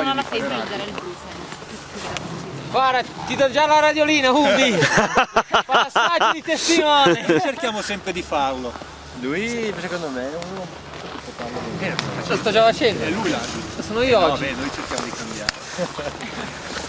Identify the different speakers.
Speaker 1: Non la fai prendere il blu,
Speaker 2: Guarda, ti do già la radiolina, Ubi! Passaggio di testimone!
Speaker 3: Cerchiamo sempre di farlo.
Speaker 4: Lui secondo me è uno
Speaker 2: Lo sto già facendo.
Speaker 3: È lui l'altro.
Speaker 2: Sono io
Speaker 3: No,
Speaker 2: oggi.
Speaker 3: vabbè, noi cerchiamo di cambiare.